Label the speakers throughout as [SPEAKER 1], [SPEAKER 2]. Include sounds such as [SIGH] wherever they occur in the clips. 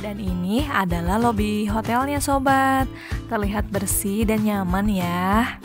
[SPEAKER 1] dan ini adalah lobi hotelnya sobat Terlihat bersih dan nyaman ya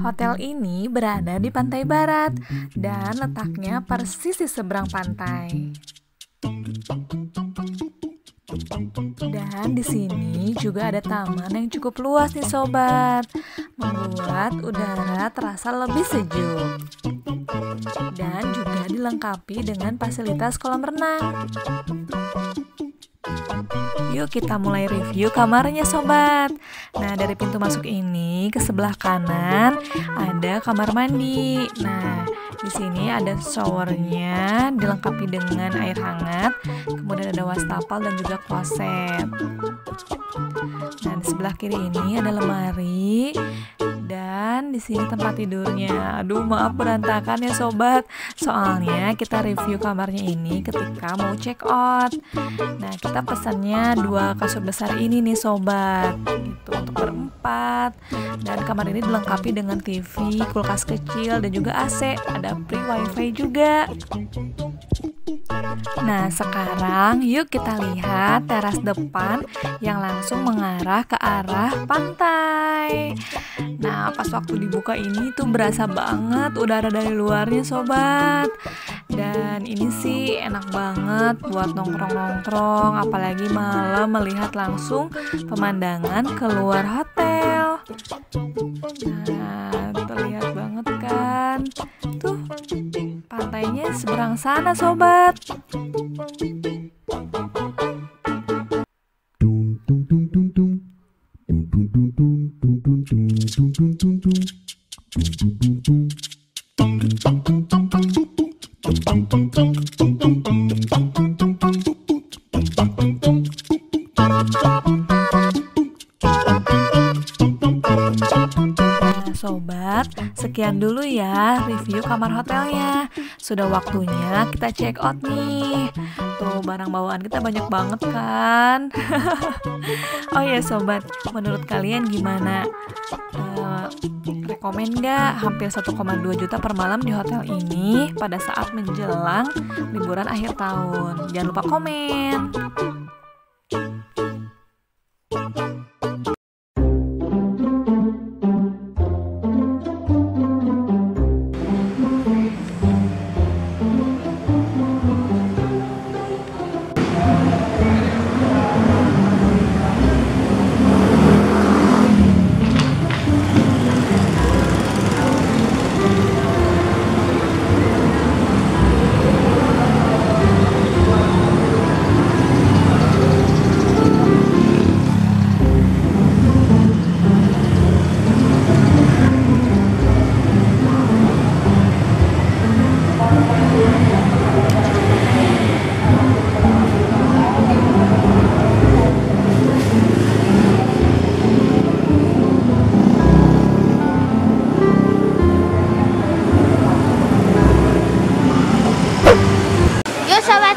[SPEAKER 1] Hotel ini berada di pantai barat dan letaknya persis di seberang pantai. Dan di sini juga ada taman yang cukup luas nih sobat, membuat udara terasa lebih sejuk. Dan juga dilengkapi dengan fasilitas kolam renang. Yuk kita mulai review kamarnya sobat. Nah dari pintu masuk ini ke sebelah kanan ada kamar mandi. Nah di sini ada showernya dilengkapi dengan air hangat Kemudian ada wastafel dan juga kloset. Nah di sebelah kiri ini ada lemari di sini tempat tidurnya. Aduh, maaf berantakan ya sobat. Soalnya kita review kamarnya ini ketika mau check out. Nah, kita pesannya dua kasur besar ini nih sobat. Gitu untuk berempat. Dan kamar ini dilengkapi dengan TV, kulkas kecil dan juga AC. Ada free wifi juga. Nah, sekarang yuk kita lihat teras depan yang langsung mengarah ke arah pantai. Nah, pas waktu dibuka ini tuh berasa banget udara dari luarnya sobat. Dan ini sih enak banget buat nongkrong-nongkrong, apalagi malam melihat langsung pemandangan keluar hotel. Nah, terlihat banget kan? Tuh, pantainya seberang sana sobat. Sobat, sekian dulu ya review kamar hotelnya. Sudah waktunya kita check out nih. Tuh barang bawaan kita banyak banget kan? [LAUGHS] oh ya sobat, menurut kalian gimana? Uh, rekomen gak hampir 1,2 juta per malam di hotel ini pada saat menjelang liburan akhir tahun? Jangan lupa komen.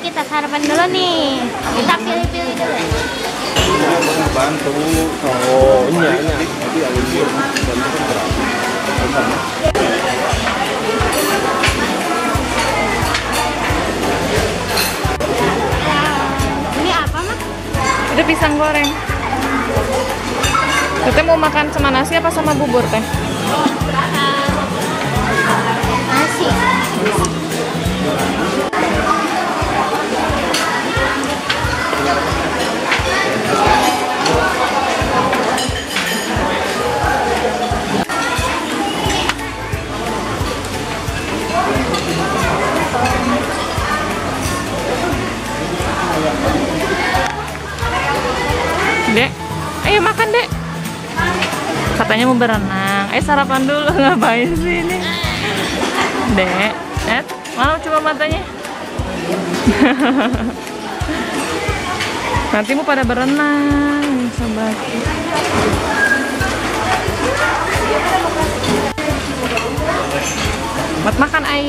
[SPEAKER 2] Kita sarapan dulu nih. Kita pilih-pilih dulu.
[SPEAKER 3] bantu oh
[SPEAKER 2] Ini apa mak?
[SPEAKER 1] Itu pisang goreng. Teteh mau makan sama nasi apa sama bubur teh? Dek, ayo makan dek. Katanya mau berenang. Eh sarapan dulu [LAUGHS] ngapain sih ini? Dek, Ed, mana coba matanya? [LAUGHS] Nanti mau pada berenang, sobat. Buat makan ai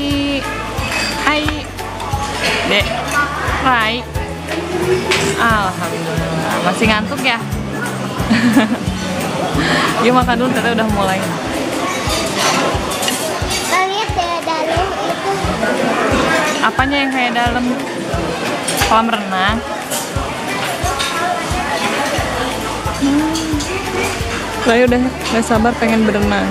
[SPEAKER 1] ai dek Rai Alhamdulillah masih ngantuk ya [LAUGHS] Yuk makan dulu ternyata udah mulai
[SPEAKER 2] Lihat ya dalam itu.
[SPEAKER 1] Apanya yang kayak dalam kolam renang? Hmm. Saya udah nggak sabar pengen berenang.